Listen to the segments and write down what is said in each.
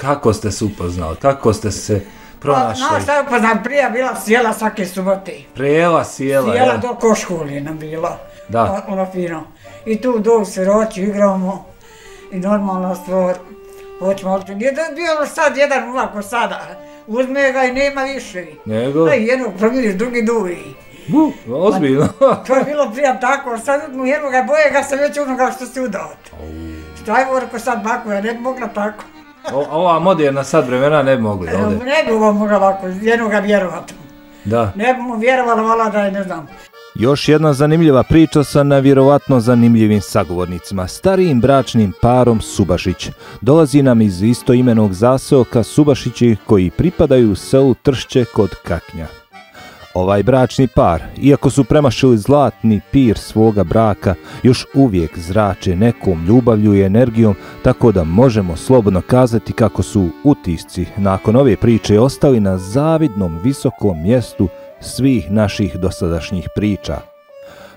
Kako ste se upoznali? Kako ste se pronašli? Pa, šta upoznam, prije bila sjela svake subote. Prejela, sjela, Sjela ja. do koškoli nam bila. Da. Ono fino. I tu do se roći igramo. I normalna stvar. Hoćemo, ali nije da je bio sad jedan ovako sada. Uzme ga i nema više. Nego? Da, jednog promiriš, drugi duvi. Bu, ozbiljno. To je bilo prije tako, sad uzmu jednoga boje ga se već onoga što si udao. Šta je ovo rekao sad bako, ja ne bi mogla tako. O, ova moderna sad vremena ne bi mogli Ne ovdje. bi ovo mogla ovako, jednoga vjerovati. Da. Ne bi mu vjerovala, vala da je, ne znam. Još jedna zanimljiva priča sa nevjerovatno zanimljivim sagovornicima, starijim bračnim parom Subašić. Dolazi nam iz istoimenog zaseoka Subašići koji pripadaju selu Tršće kod Kaknja. Ovaj bračni par, iako su premašili zlatni pir svoga braka, još uvijek zrače nekom ljubavlju i energijom, tako da možemo slobodno kazati kako su utisci nakon ove priče ostali na zavidnom visokom mjestu svih naših dosadašnjih priča.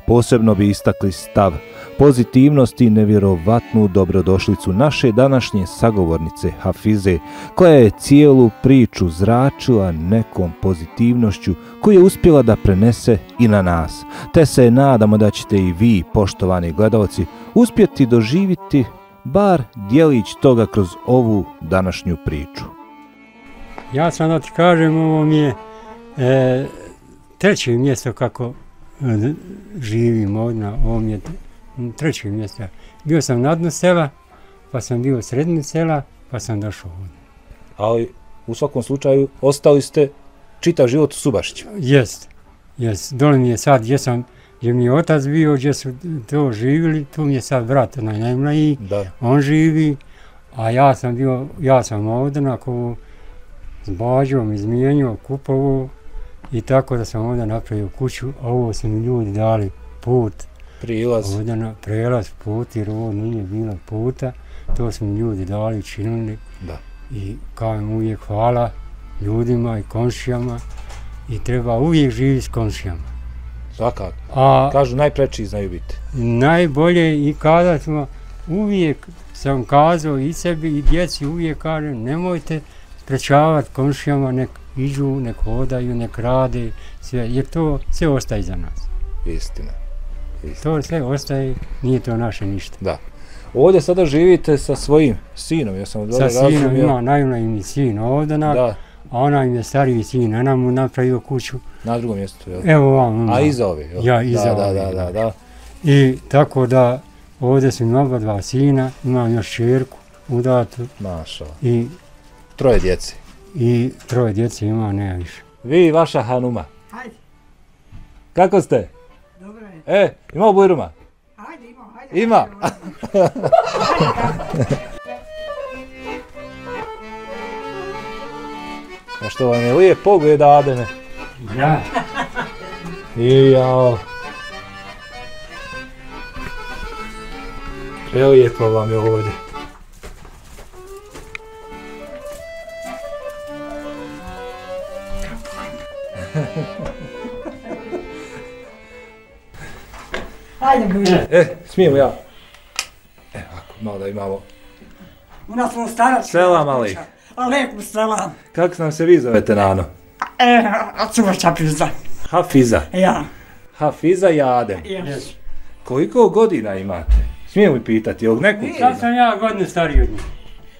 Posebno bi istakli stav, pozitivnost i nevjerovatnu dobrodošlicu naše današnje sagovornice Hafize, koja je cijelu priču zračila nekom pozitivnošću koju je uspjela da prenese i na nas. Te se nadamo da ćete i vi, poštovani gledalci, uspjeti doživiti bar dijelić toga kroz ovu današnju priču. Ja sam da ti kažem, ovo mi je e, treće mjesto kako živim ovdje, na- ovo mi je t- treće mjesto. Bio sam na dnu sela, pa sam bio u sredini sela, pa sam došao ovdje. Ali u svakom slučaju ostali ste čitav život u Subašiću. Jest, jest. Dole mi je sad, gdje sam, gdje mi je otac bio, gdje su to živjeli, tu mi je sad brat onaj najmlaji, Da. on živi, a ja sam bio, ja sam ovdje onako s bađom izmijenio, kupovo i tako da sam ovdje napravio kuću, a ovo su mi ljudi dali put, Prilaz. ovdje na prelaz put, jer ovo nije bilo puta, to su mi ljudi dali, činili Da. i kao im uvijek hvala ljudima i komšijama i treba uvijek živjeti s komšijama. Svakako. A Kažu najprečiji znaju biti. najbolje i kada smo uvijek sam kazao i sebi i djeci uvijek kažem nemojte sprečavati komšijama nek iđu, nek hodaju, nek rade sve, jer to sve ostaje za nas. Istina. Istina. To sve ostaje, nije to naše ništa. Ovdje sada živite sa svojim sinom, ja sam od Sa ovdje sinom razumio. ima najmlađi sin ovdje, na, Da, a ona im je stariji sin, ona mu napravio kuću. na drugom mjestu, jel? Evo vam. A iza ove, jel? Ja, iza da, da, ove, da, da, da. I tako da ovdje su mi oba dva sina, imam još čerku udatu Mašala. i, Troje djece. I troje djece ima, ne više. Vi i vaša Hanuma. Hajde, Kako ste? dobro je. E, ima bujruma? Hajde, ima, hajde. Ima. hajde. A što vam je lijep pogled, Ademe? Ja. I jao. Prelijepo vam je ovdje. Hajde, bude. E, smijem ja. E, ovako, malo da imamo. U nas smo starac. Selam, Ali. Alekum selam. Kako nam se vi zovete, Nano? E, od suvača pizda. Hafiza. Ja. Hafiza i Adem. Yes. Koliko godina imate? Smijem li pitati, ovog nekog Sad godina? sam ja godinu stariji od njih.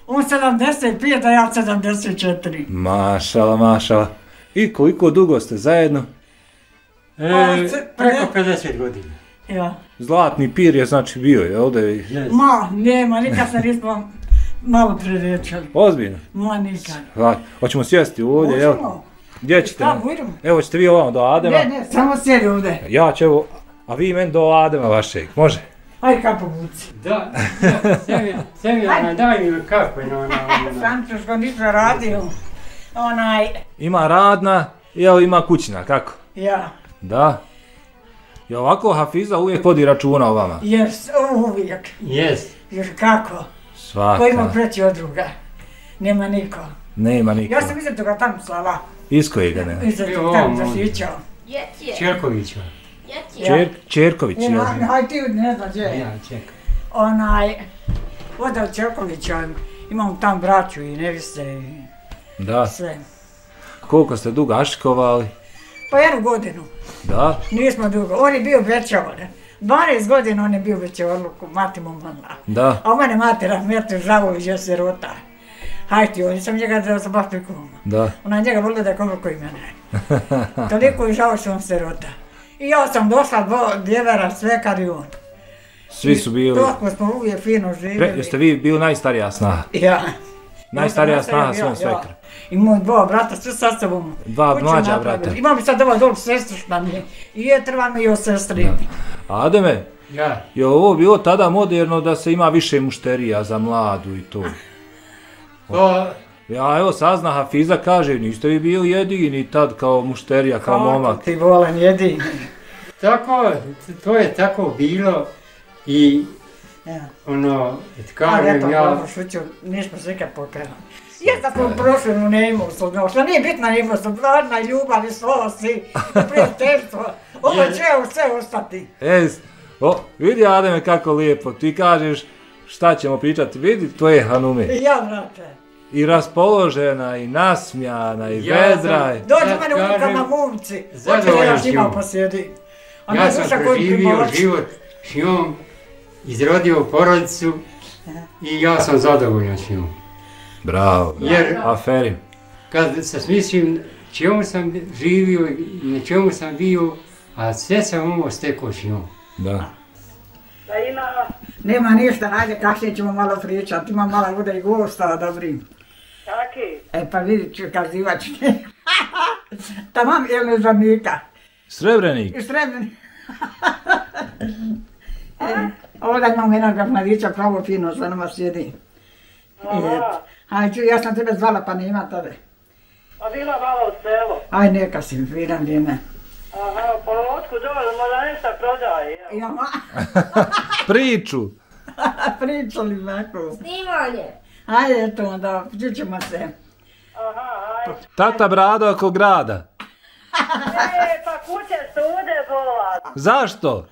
On 75, a ja 74. Mašala, mašala. I koliko dugo ste zajedno? E, A, se- preko 50 godina. Ja. Zlatni pir je znači bio, je ovdje? Yes. Ma, nema, nikad se nismo malo prerečali. Ozbiljno. Ma, nikad. Hvala. Hoćemo sjesti ovdje, jel? Možemo? Gdje ćete? Šta, budemo? Evo ćete vi ovamo do Adema. Ne, ne, samo sjedi ovdje. Ja ću evo, a vi meni do Adema vašeg. Može? Ajde kapo buci. Da, da, Semija, Semija, daj mi ona. Sam ću što nisam radio. Onaj, Ima radna i evo ima kućna, kako? ja, Da. I ovako Hafiza uvijek vodi računa o vama. jes, uvijek. Yes. Još kako? Svaka. Ko ima preći od druga? Nema niko. Nema niko. Ja sam iza toga tam slala. Iz kojega ne? Jo, toga tam može. zašićao. Čerkovića. Čer, Čerković, Ja, haj ti ne znam gdje. Ja, čekaj. Onaj, oda od Čerkovića Imam tam braću i neviste i Da. sve. Koliko ste dugo ašikovali? Pa jednu godinu, Da. nismo dugo. On je bio većavan. 12 godina on je bio već u odluku, mati mu mala. Da. A u mene matera, Mete Žavović, je sirota. Hajde, on sam njega da sam baš. Da. Ona njega volila da je koliko koji mene. Toliko je žao što on sirota. I ja sam došla do djevera sve kad i on. Svi su bili... Toliko smo uvijek fino Pre, živjeli. jeste vi bili najstarija snaha? Ja. Najstarija Ja snaha svom ja, ja. svekru. I moj dva brata, sve sa sobom. Dva Kuću mlađa napravili. brata. Imam sad ova dol sestru šta mi je. I je treba mi i o sestri. Ademe, Ja, je ovo bilo tada moderno da se ima više mušterija za mladu i to? pa, Ja evo sazna Hafiza kaže, niste vi bili jedini tad kao mušterija, kao momak. Ti volen jedini. tako, to je tako bilo i Ja. ono, Ali kažem eto, ja, dobro šuću, nismo se ikad pokrenuli. Ja da smo prošli u neimovstvo, došla, nije bitna neimovstvo, gladna ljubav i slosi, prijateljstvo, ovo Je. će u sve ostati. E, o, vidi Ademe kako lijepo, ti kažeš šta ćemo pričati, vidi tvoje Hanume. I ja, brate. I raspoložena, i nasmijana, i Ja sam- vedra. i- Dođu Ja mene u rukama momci, hoće zadovoljan da ja s njima život. posjedi. A ja ne sam primoći. život s njom, izrodio porodicu i ja sam zadovoljan s njom. Bravo, Jer aferi. kad se smislim čemu sam živio i na čemu sam bio, a sve sam ovo stekao s njom. Da. Nema ništa, hajde kasnije ćemo malo pričati, ima malo bude i gosta dobrim. Taki, E pa vidit ću kazivač. Tamam, jel ne zanika? Srebrenik. I srebrni. e, ovdje imam jednog mladića, pravo fino, sa nama sjedi. Aj, ču, ja sam tebe zvala, pa nema tebe. a bila malo u selu. Aj, neka si, vidim vrijeme. Aha, pa otkud dole, možda nešto prodaje. Ja, ma, Priču. pričali ovako. Snimanje. Ajde, eto, onda, čućemo se. Aha, aj. Tata brado oko grada. E, pa kuće sude bola. Zašto?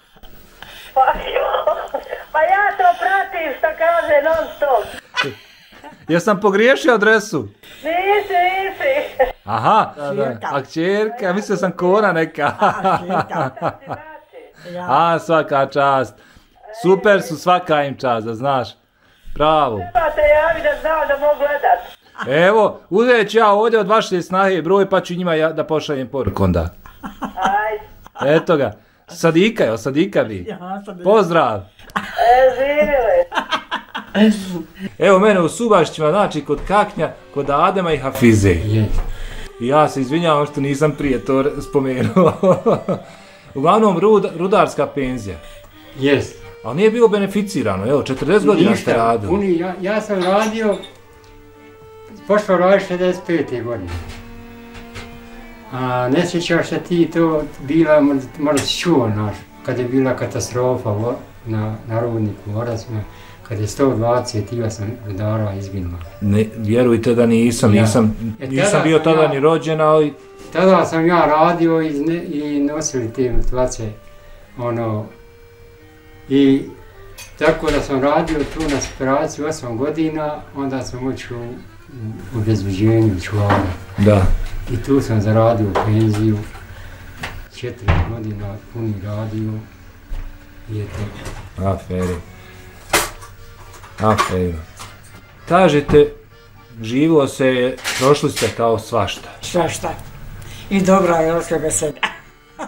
Pa, pa ja to pratim što kaže non stop. Jesam pogriješio adresu? Nisi, nisi. Aha, Ćerka. a kćerka, mislio sam kona neka. Ja, A, svaka čast. Super su, svaka im čast, da znaš. Pravo. Treba te javi da znao da mogu gledat. Evo, uzet ću ja ovdje od vaše snahe broj, pa ću njima ja da pošaljem poruku onda. Aj, Eto ga. Sadika, evo, Sadika bi. ja. Pozdrav. E, živjeli. Evo mene u Subašćima, znači kod Kaknja, kod Adema i Hafize. Je. Ja se izvinjavam što nisam prije to spomenuo. Uglavnom, rud, rudarska penzija. Jest. Ali nije bilo beneficirano, evo, 40 godina ste radili. Puni, ja, ja sam radio, počeo raditi 65. godine. A ne sjećaš se ti to bila, možda- si čuo naš, kad je bila katastrofa vo- na, na rudniku u Oracima, kad je 128 rudara izginulo. Ne, vjerujte da nisam, Ja. nisam, E, nisam tada bio sam tada ja- ni rođen, ali Tada sam ja radio i, ne, i nosili te mrtvace, ono, i tako da sam radio tu na separaciji 8 godina, onda sam učio u, u obezbeđenju čuvara. da. I tu sam zaradio penziju, četiri godina puni radio. Aferi. Aferi. Kažete, živo se, prošli ste kao svašta. Šta, šta? I dobra je svega sebe.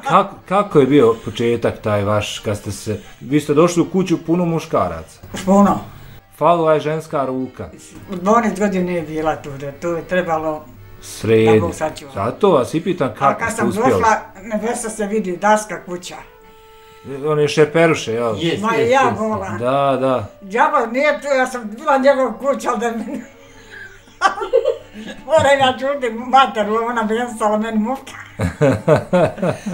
Kako, kako je bio početak taj vaš, kad ste se, vi ste došli u kuću puno muškaraca. Puno. Falila je ženska ruka. U 12 godina nije bila tu, da tu je trebalo... Sredi. Da. Zato vas i pitam A kako kad ste sam uspjeli. došla, nebesa se vidi daska kuća. One šeperuše, jel? Jest, Ma jest, ja gola. Da, da. Džaba nije tu, ja sam bila njegov kuća, ali da mi... Moram ja čuti materu, ona bi jednostavno meni mufka.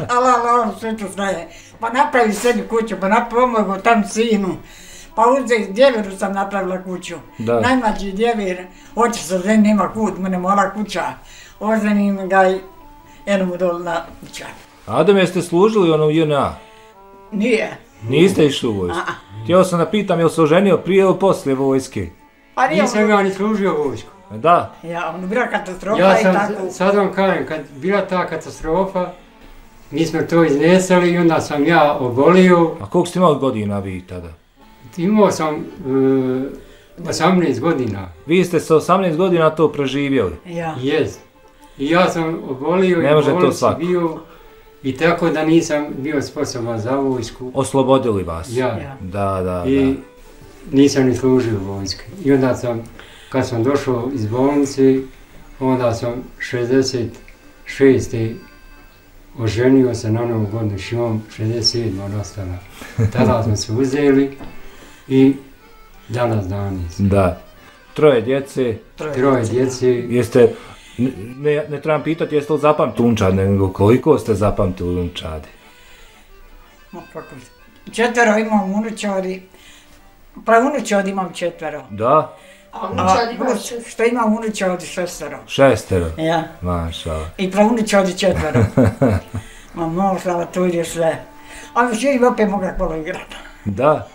ali, ali, on sve to znaje. Pa napravi sebi kuću, pa napravi pomogu tam sinu. Pa uze, djeviru sam napravila kuću. Da. Najmlađi djevir, hoće se ženi, nema kut, mene mora kuća. Oženim ga i eno mu dol na kuća. Adem, jeste služili ono u JNA? Nije. Niste išli u vojsku? Htio sam da pitam, jel se oženio prije ili poslije vojske? A Pa nije nisam ja ni služio vojsku. Da, Ja, ono bila katastrofa Ja i sam, tako. sad vam kažem, kad bila ta katastrofa, mi smo to iznesali i onda sam ja obolio. a koliko ste imali godina vi tada? Imao sam e, 18 godina, Vi ste sa 18 godina to preživjeli. Ja. jest. I ja sam obolio Ne i može u to bolnici svako. bio i tako da nisam bio sposoban za vojsku. Oslobodili vas. Ja. Ja. Da, da, I da. nisam ni služio u vojski. I onda sam, kad sam došao iz bolnice, onda sam 66. oženio se na novu godinu šijom, 67. nastala. Tada smo se uzeli i danas danis. Da. Troje djece, Troje djece, jeste, ne, ne, trebam pitati jeste li zapamtili unčad, nego koliko ste zapamtili unčadi? Ma, kako se- Četvero imam unučari, pa unučari imam četvero. Da, A A unučad ima plus što imam unučari šestero. šestero. Ja. Maša. I prauničari četvero. Ma možda, tu je sve. A večeri bi opet mogla kolo igrati. Da.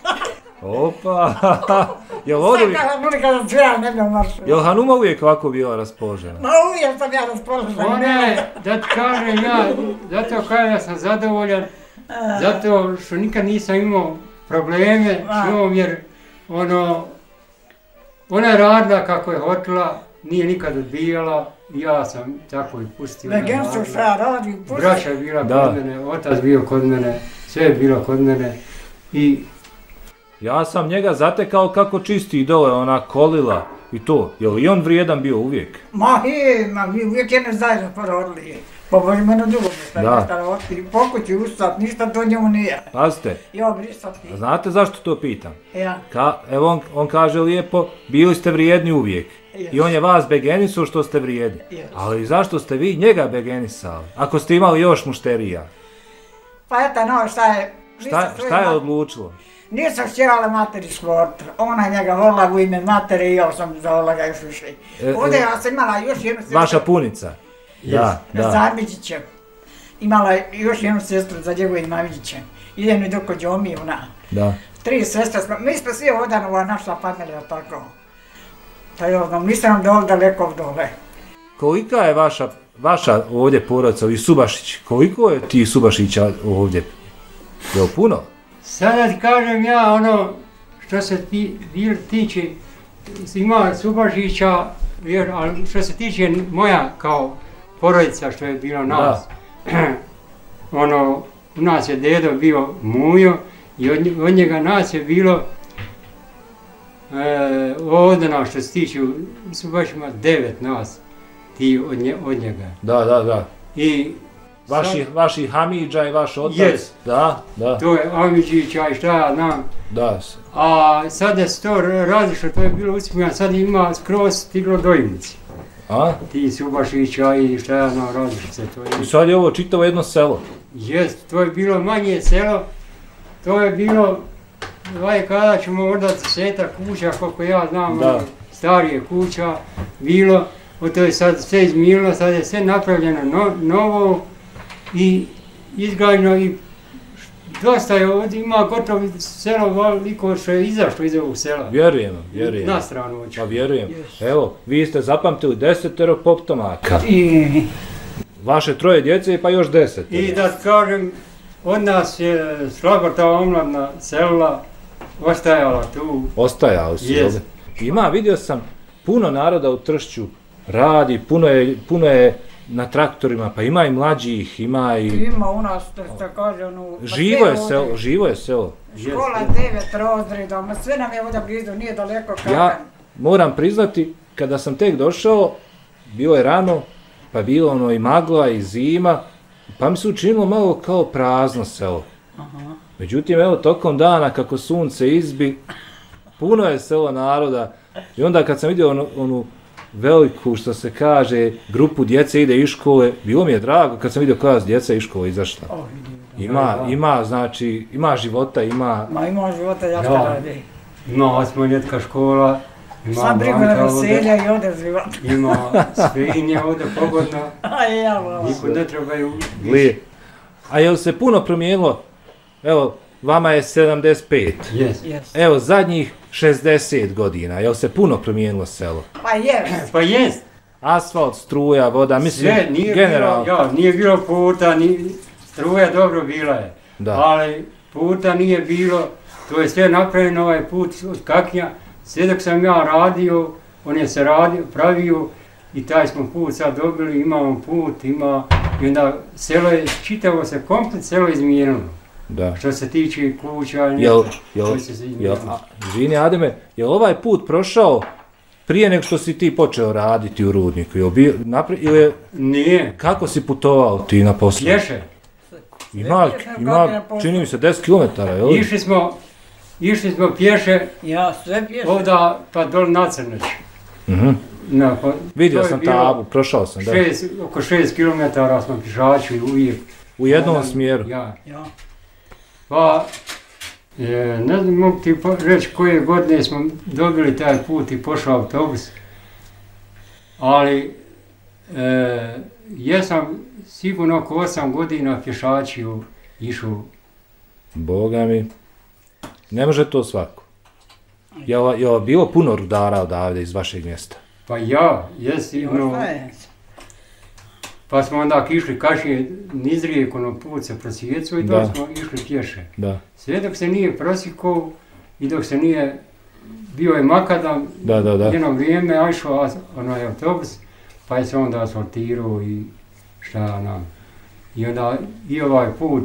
Opa. Jel ovdje Sad uvijek, kada bude kada sve, ne bi maršu. jel Hanuma uvijek ovako bila raspoložena? Ma uvijek sam ja raspoložena. Ona je, da ti kažem ja, zato kažem da sam zadovoljan, zato što nikad nisam imao probleme s njom, jer ono, ona je radila kako je hotela, nije nikad odbijala, i ja sam tako i pustio. da Vegenstvo radi. šta ja radim, pusti. Braća je bila Da. kod mene, otac bio kod mene, sve je bilo kod mene i Ja sam njega zatekao kako čisti dole ona kolila i to. Jel i on vrijedan bio uvijek? Ma je, ma vi uvijek jedne zajedno porodili. Pa boži me na drugom mjestu, Da. otkri, pokući ustat, ništa to njemu nije. Pazite, Ja brisati. znate zašto to pitam? Ja, Ka, evo on, on kaže lijepo, bili ste vrijedni uvijek. I on je vas begenisao što ste vrijedni. Yes. Ali zašto ste vi njega begenisali? Ako ste imali još mušterija. pa eto, no, šta je... Šta, šta je odlučilo? Nisam htjela materi sport, ona je njega volila u ime matere i ja sam zavolila ga još više. E, Ovdje e, ja sam imala još jednu sestru. Vaša punica. Da, Da. da. Za Amidžićem. Imala je još jednu sestru za njegovim Amidžićem. Idem i doko džomi, ona. Da. Tri sestre smo, mi smo svi ovdje naša familija tako. To je ono, nisam nam dole daleko dole. Kolika je vaša, vaša ovdje porodica, ovi Subašić, koliko je ti Subašića ovdje? Je li puno? Sada ti kažem ja ono što se ti, bil- tiče, ima Subašića, jer, ali što se tiče moja kao porodica što je bilo nas, ono, u nas je dedo bio Mujo i od, od njega nas je bilo e, ovdje nas što se tiče, su baš ima devet nas, ti od, nje, od njega. Da, da, da. I Vaši, sad- vaši Hamidža i vaš otac. Yes. Da, da, to je Amiđića i šta ja znam, da. A sad je se to različno, to je bilo uspješno, sad ima skroz stiglo do Ivnici. A? Ti Subašića i šta ja znam, različno se to I je. sad je ovo čitavo jedno selo. Jest, to je bilo manje selo, to je bilo, vaj kada ćemo možda deseta kuća, koliko ja znam, Da. ono, starije kuća, bilo, o to je sad sve izmirilo, sad je sve napravljeno no, novo i izgrađeno i dosta je ovdje, ima gotovo selo veliko što je izašlo iz ovog sela. Vjerujem, vjerujem. Na stranu oću. Pa vjerujem. Evo, vi ste zapamtili desetero poptomaka. I Vaše troje djece pa još deset. I da kažem, od nas je slabo ta omladna selila, ostajala tu. Ostajali su. Ovdje. Ima, vidio sam, puno naroda u Tršću radi, puno je, puno je na traktorima, pa ima i mlađih, ima i... ima u nas, što se kaže, ono... ma Živo je ovdje. selo, živo je selo. Škola devet razreda, ma sve nam je ovdje blizu, nije daleko kako. Ja moram priznati, kada sam tek došao, bilo je rano, pa bilo ono i magla i zima, pa mi se učinilo malo kao prazno selo. Međutim, evo, tokom dana, kako sunce izbi, puno je selo naroda. I onda kad sam vidio onu, onu veliku, što se kaže, grupu djece ide iz škole, bilo mi je drago kad sam vidio koja djeca iz škole izašla. Oh. Ima, ima, znači, ima života, ima... Ma ima života, ja šta radi. Ima osmonjetka škola, ima Sam banka na veselja i ode život. ima svinje ovdje pogodno, A ja, malo. niko ne trebaju Lije. A je li se puno promijenilo? Evo, vama je 75. Jes. Jes. Evo, zadnjih 60 godina, jel se puno promijenilo selo? Pa je. Pa jest. Asfalt, struja, voda, mislim, Sve, nije generalno. bilo, ja, nije bilo puta, ni, struja dobro bila je. Da. Ali puta nije bilo, to je sve napravljeno ovaj put od kaknja. Sve dok sam ja radio, on je se radio, pravio i taj smo put sad dobili, imamo put, ima, i onda selo je, čitavo se, komplet selo izmijenilo. Da. Što se tiče kuća, Jel, jel, jel, a, izvini Ademe, jel ovaj put prošao prije nego što si ti počeo raditi u rudniku? Jel bio, napri, ili je- Nije, kako si putovao ti na poslu? pješe. Ima, ima, je čini mi se 10 km, jel? Išli smo, išli smo pješe Ja, sve pješe. ovda pa dol na Crneć. Mhm. Na, pa, Vidio je sam tabu, prošao sam, da. Šest, oko 6 km smo pišači uvijek. U jednom smjeru. Ja. Ja. Pa, e, ne znam mogu ti reći koje godine smo dobili taj put i pošao autobus, ali e, jesam sigurno oko 8 godina pješačiju išao. Boga mi. Ne može to svako. Je li, je bilo puno rudara odavde iz vašeg mjesta? Pa ja, jesi, ono, šta je? Pa smo onda išli kašnije nizrijeko na put se prosjecao i Da. smo išli pješe. Da, Sve dok se nije prosikao i dok se nije bio je makadam, da, da, da. jedno vrijeme a išao onaj autobus, pa je se onda asfaltirao i šta ja znam. I onda i ovaj put,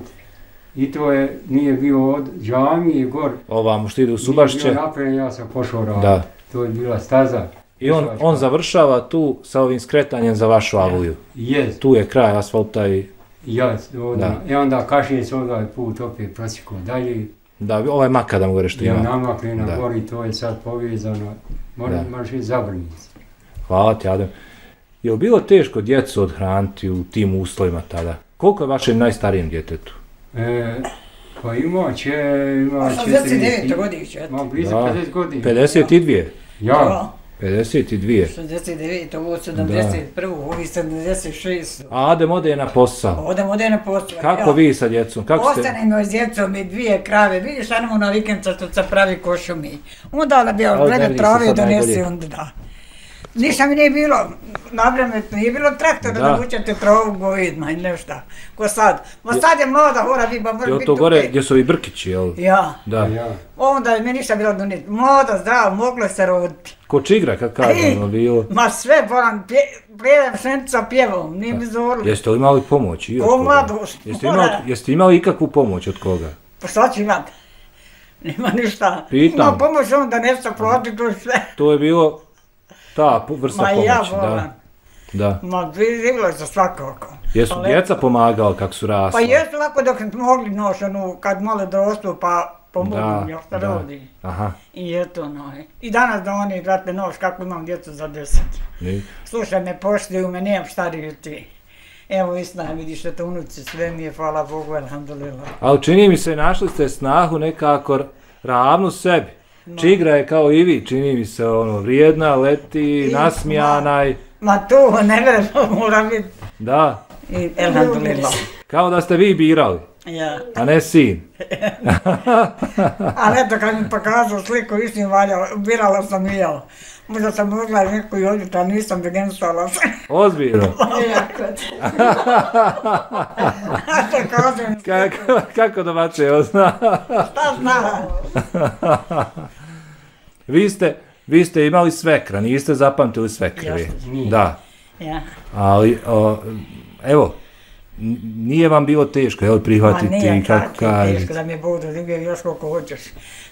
i to je, nije bio od džamije gor, Ovamo što ide u nije Subašće. bio napravljen, ja sam pošao raditi. Da. To je bila staza. I on, on završava tu sa ovim skretanjem za vašu avulju. Jest, Tu je kraj asfalta i ja, onda, Da. i onda kasnije se ovaj put opet prosikao dalje, da, ovaj makadam gore što ja ima. namakli na Da. gori, to je sad povezano, može, Da. možeš i zabrnici. Hvala ti, Adem. Je li bilo teško djecu odhraniti u tim uslovima tada? Koliko je vašem najstarijem djetetu? E, pa ima će, ima 89. 40 godišnje. Ma blizu Da. 50 godina. 52. Ja, Ja. 52. 69, ovo 71, ovi 76. A Adem ode na posao. Odem, odem na posao. Kako vi sa djecom? Kako ste? Ostanemo s djecom i dvije krave. Vidiš, anemo na vikendca što se pravi košu mi. Onda da bi gleda trave donesi najbolje. onda da. Ništa mi nije bilo, navreme, nije bilo traktora da, Da. vučete travu govidma i nešto. Ko sad. Ma sad je mlada, mora biti, ba mora biti to gore gdje su ovi brkići, jel? Ja. Da. ja. Onda mi ništa bilo donijeti. Mlada, zdrava, moglo se roditi. Ko čigra, kad kažem, ono bilo. Ma sve, bolam, plijevam šenica pjevom, nije mi zorilo. Jeste li imali pomoć i od O, koga? mladost, Jeste imali, jeste imali ikakvu pomoć od koga? Pa šta ću imat? Nema ništa. Pitam. Ima pomoć on da nešto plati, to sve. To je bilo ta vrsta Ma pomoći, ja da. Da. Ma živilo je za svakako. Jesu Pa djeca pomagala kako su rasla? Pa jesu lako dok smo mogli noš, ono, kad malo dostu, pa pomogu Da, mi još da rodi. Aha. I eto, no. I danas da oni vrate noš, kako imam djecu za deset. Ni. Slušaj me, pošli u me, nemam šta ti. Evo, istina, vidiš da to unuci, sve mi je, hvala Bogu, alhamdulillah. Ali čini mi se, našli ste snahu nekako ravnu sebi. Čigra je kao i vi, čini mi se, ono, vrijedna, leti, I- nasmijana i... Ma to, ne vjerujem, mora biti. Da, I, kao da ste vi birali, Ja. a ne sin. Ali eto, kad mi pokazao sliku, istim valjao, birala sam i ja. Možda sam mogla i neku i odjuta, a nisam begensala se. Ozbiljno. Kažem, Kako, kako da bače, on zna. šta zna? Vi ste, vi ste imali svekra, niste zapamtili svekrve. Nije. Da, Ja. ali, o, evo, nije vam bilo teško, jel, Ma prihvatiti, nije kako tako teško kažete. da mi Bog doljubio još koliko hoćeš.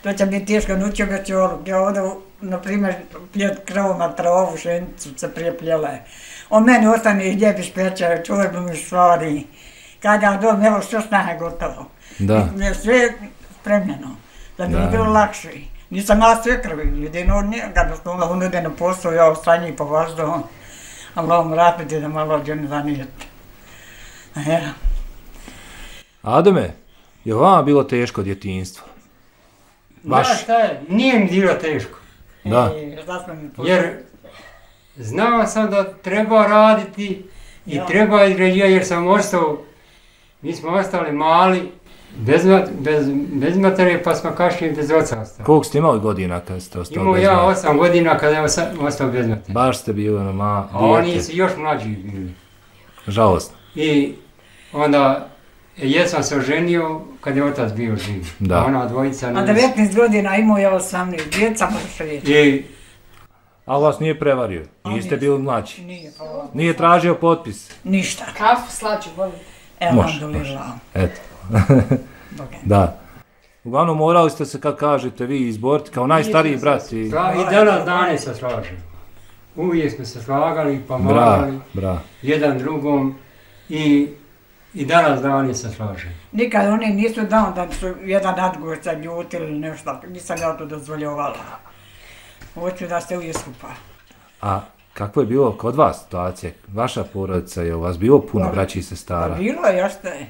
To će biti teško, nuću ga čoruk. Ja ovdje, na primjer, pjet krov na travu, šenicu se prije pljela je. On meni ostane i lijepi špeća, čovjek mi stvari. Kad ja dom, evo sve snahe gotovo. Da. Mi je sve spremljeno, da mi Da. bilo lakše. Nisam ja sve krvi, jedino nije, kad smo onda on ide na posao, ja ostanje po vazduhu. A malo rapiti da malo odjene zanijeti. Ja. Ademe, je li vama bilo teško djetinjstvo? Baš. Znaš šta je, nije mi bilo teško. Da. I mi Jer znao sam da treba raditi i Ja. treba izgrađivati jer sam ostao, mi smo ostali mali Bez, bez, bez materije pa smo kašli bez oca ostali. Koliko ste imali godina kad ste ostali Imao bez ja osam godina kada je ostao bez materije. Baš ste bili ono ma, A oni su još mlađi bili. Žalostno. I onda jesam se oženio kad je otac bio živ. Da. A ona dvojica A nije. 19 godina imao je 18, djeca mršli. I Ali vas nije prevario. Niste bili mlađi. Nije pa Nije tražio potpis. ništa. Kafu slađu, volim. Može, Elhamdulillah. Eto. Da. Uglavnom morali ste se, kad kažete vi, izboriti kao najstariji brat. I... Sla- I danas dane se slažemo. Uvijek smo se slagali, Bra, pomagali bra. jedan drugom i, i danas dane se slažemo. Nikad oni nisu dao da su jedan nadgorca ljuti ili nešto, nisam ja to dozvoljovala. Hoću da ste uvijek skupa. A kako je bilo kod vas situacija? Vaša porodica je u vas bilo puno Pa, braći i sestara? Bilo je, jeste.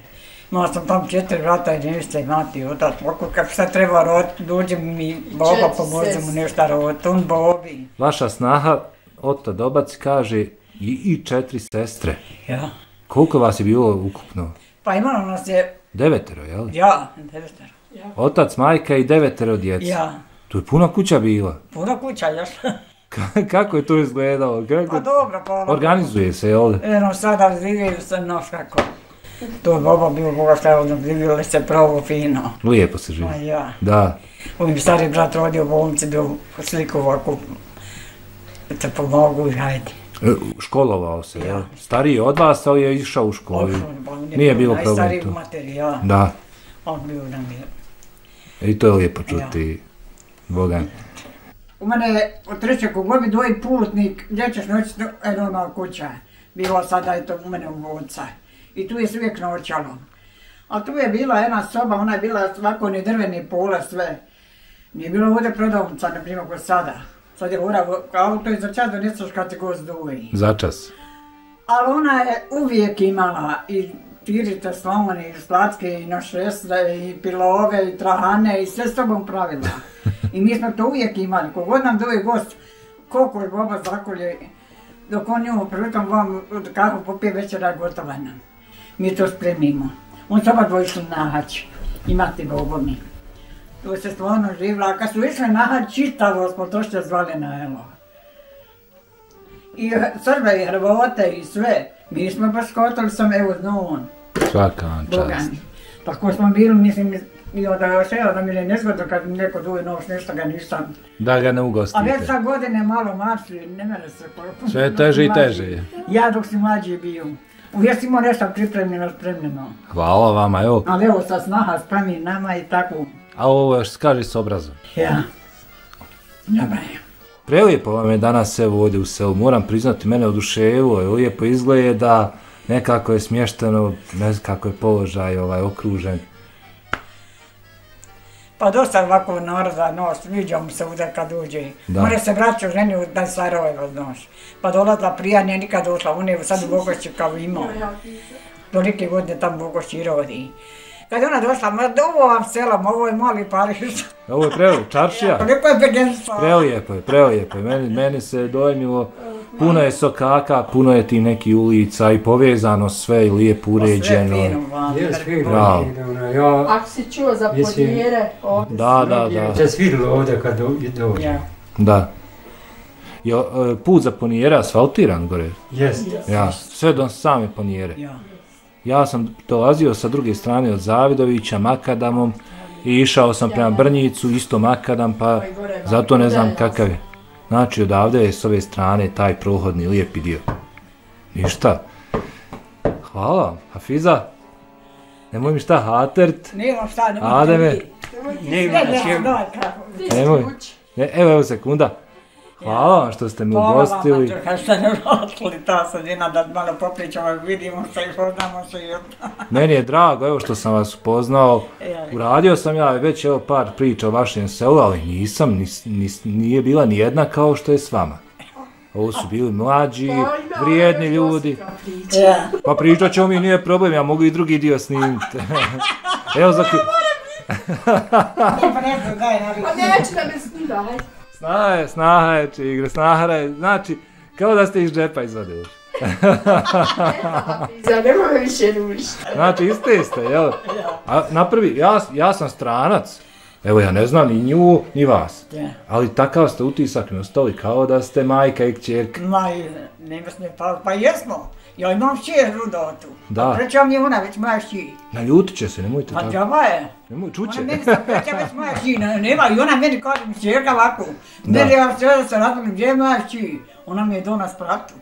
Imao sam tam četiri vrata i nešće mati, otac, ako kako šta treba rod, dođe mi Boga četiri pomože mu nešto rod, on Bobi. Vaša snaha, Ota Dobac kaže, i, i četiri sestre. Ja. Koliko vas je bilo ukupno? Pa imalo nas je, Devetero, jel? ja, devetero. Otac, majka i devetero djece. Ja, To je puna kuća bila. puno kuća još. Ka- Kako je to izgledalo? pa Kako... dobro, pa ono. Organizuje se, jel? Eno, sada živio sam, noš kako. To je Boba bio Boga šta ono, živjeli se pravo fino. Lijepo se živi. Pa ja. Da. Ovim stari brat rodio u bolnici do sliku ovako. Te pomogu i hajde. Školovao se, jel? Stariji od vas, ali je išao u školu. Nije bio bilo problem Najstariji to. u materiji, ja. Da. On bio nam je. I to je lijepo čuti. Boga. U mene je od trećeg u gobi dvoji putnik, gdje ćeš noći, eno ona kuća. Bila sada je to u mene u bolca. I tu je se uvijek noćalo. A tu je bila jedna soba, ona je bila svako ni drveni pola sve. Nije bilo ovdje prodavnica, na primjer, kod sada. Sad je ura, auto i za čas doneseš kad te gost duvi. Začas. Ali ona je uvijek imala i tirite slomone i slatke i našestre i pilove i trahane i sve s tobom pravila. I mi smo to uvijek imali. Kogod nam doje gost, koliko je boba zakolje, dok on nju prilikom vam kahu popije večera gotova nam. Mi to spremimo. On soba dvoje išli na hać. Imate bobomi. To se stvarno živla. A kad su išli na hać, čitavo smo to što zvali na elo i Srbe i Hrvate i sve. Mi smo baš skotali sam, evo, zno on, Svaka vam čast. Tako smo bili, mislim, i onda još evo da mi je nezgodno kad mi neko duje noć, nešto ga nisam. Da ga ne A već ugostite. sa godine malo mašli, ne mene se koliko. Sve teže i teže. Ja dok si mlađi bio. Uvijek si imao nešto pripremljeno, spremljeno. Hvala vama, evo. Ali evo sa snaha spremi nama i tako. A ovo još skaži s obrazom. Ja. Dobro je. Prelijepo vam je danas evo ovdje u selu. Moram priznati, mene oduševilo je. Lijepo izgleda, nekako je smješteno, ne znam kako je položaj ovaj, okružen. Pa dosta ovako naroda nos, viđao mu se ovdje kad uđe. Da. Mora se vraća u ženi da je Sarajevo noš. Pa dolazila prija, nije nikad došla, on je sad u Bogošći kao imao. Tolike godine tam Bogošći rodi. Kad je ona došla, ma ovo vam sela, ma ovo je mali Pariš. Ovo je prelijepo, čaršija. Koliko je begenstva. Prelijepo je, prelijepo je. Meni, meni se dojmilo, puno je sokaka, puno je ti neki ulica i povezano sve i lijepo uređeno. Sve fino. Jes, fino, Bravo. fino, ja, Ako si čuo za Jesi- podijere, ovdje Da, da, da, se svidilo ovdje kad do, dođe. Ja. da. Jo, e, put za ponijere asfaltiran gore. Jest. Ja, sve do same ponijere. Ja. Ja sam dolazio sa druge strane od Zavidovića, Makadamom i išao sam prema Brnjicu, isto Makadam, pa zato ne znam kakav je. Znači, odavde je s ove strane taj prohodni lijepi dio. Ništa. Hvala Hafiza. Nemoj mi šta hatert. Vam šta, nemoj Ademe. ti. Ne ima Ne, na ne, čemu. daj kako. Ti Nemoj. kući. E, evo, evo sekunda. Hvala vam što ste me Hvala vama, ugostili. Đurka, što ne vratili ta sredina da malo popričamo, vidimo se i poznamo se i od... Meni je drago, evo što sam vas upoznao. Uradio sam ja već evo par priča o vašem selu, ali nisam, nis, nis, nije bila ni jedna kao što je s vama. Ovo su bili mlađi, Pa vrijedni ljudi. Pa pričat ćemo mi, nije problem, ja mogu i drugi dio snimiti. evo za... Pa ne znam, daj, navi. Pa neću da me snima, hajde. Snaha je, snaha je, či igre, snaha je, znači, kao da ste iz džepa izvadili. Za nema više ruši. Znači, iste ste, jel? A napravi, ja, ja sam stranac. Evo, ja ne znam ni nju, ni vas. Ja. Ali takav ste utisak mi ostali kao da ste majka i kćerka. Ma, nema se, pa, pa jesmo. Ja imam šćer Rudotu. Da. A Preća mi je ona već moja šći. Naljutit će se, nemojte Pa tako. džaba je. Nemoj, čuće. Ona meni sad preća već moja šći. Ne- Nema, i ona meni kaže mi šćerka ovako. Meni ja sve da se razmilim, gdje je moja šći? Ona mi je do nas pratu.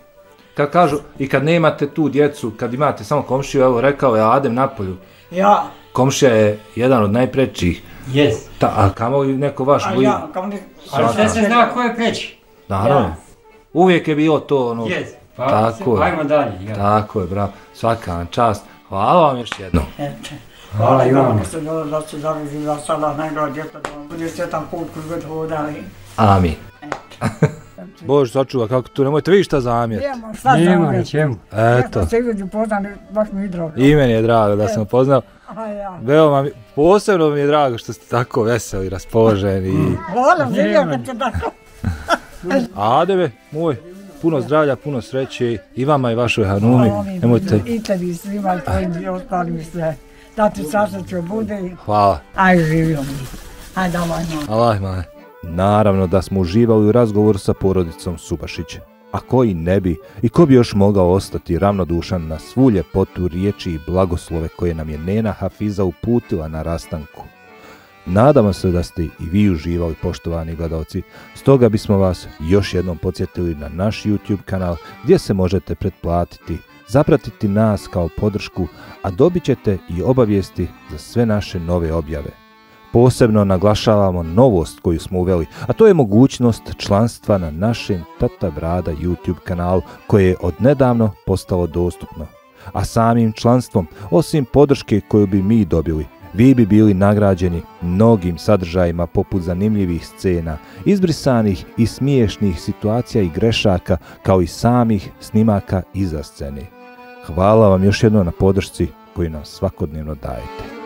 Kad kažu, i kad nemate tu djecu, kad imate samo komšiju, evo rekao je Adem Napolju, Ja, komšija je jedan od najprećih. Jes. Ta, a kamo li neko vaš a ja, kao ne... Ali sve se zna ko je preći. Naravno. Uvijek je bilo to ono. Jes. Pa, Tako se- je. Ajmo dalje. Ja. Tako je, bravo. Svaka vam čast. Hvala vam još jednom. Eto. Hvala i vama. Da se dobro da se zavizi za sada najgore djeca da vam bude sretan put koji god hodali. Amin. Bož, sačuva kako tu, nemojte vi šta zamjeriti. Nemo, šta Nema čemu. Eto. Eto. se izađu poznani, baš mi je drago. I meni je drago da sam upoznao. Ja. Veoma posebno mi je drago što ste tako veseli, raspoloženi. Volim živio kad će tako. Adeve, moj, puno zdravlja, puno sreće i vama i vašoj Hanumi. Oni Nemojte, I tebi svima tvojim i ostalim sve. Da ti sasreću bude. hvala. Aj živio mi. Aj davaj no. Allah maj. Naravno da smo uživali u razgovoru sa porodicom Subašić. A koji ne bi i ko bi još mogao ostati ravnodušan na svu ljepotu riječi i blagoslove koje nam je Nena Hafiza uputila na rastanku. Nadamo se da ste i vi uživali poštovani gledalci, stoga bismo vas još jednom podsjetili na naš YouTube kanal gdje se možete pretplatiti, zapratiti nas kao podršku, a dobit ćete i obavijesti za sve naše nove objave. Posebno naglašavamo novost koju smo uveli, a to je mogućnost članstva na našem Tata Brada YouTube kanalu koje je odnedavno postalo dostupno. A samim članstvom, osim podrške koju bi mi dobili, vi bi bili nagrađeni mnogim sadržajima poput zanimljivih scena, izbrisanih i smiješnih situacija i grešaka kao i samih snimaka iza scene. Hvala vam još jednom na podršci koju nam svakodnevno dajete.